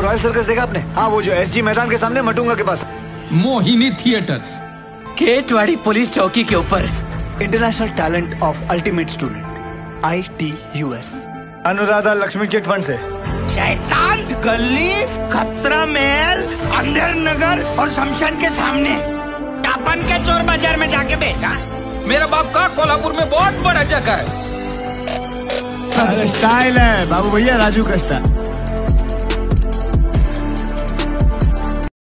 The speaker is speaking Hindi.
वो रॉयल सर्कस देखा आपने? हाँ वो जो एसजी मैदान के सामने मटुंगा के पास। मोहिनी थिएटर। केटवाड़ी पुलिस चौकी के ऊपर। International talent of ultimate student I T U S Anuradha Lakshmi chit fund से। शैतान गली खतरा महल अंधेर नगर और शमशान के सामने। टापन के चोर बाज़ार में जाके बेचा मेरा बाप का कोल्हापुर में बहुत बड़ा जगह है। स्टाइल है। बाबू भैया राजू का स्टाइल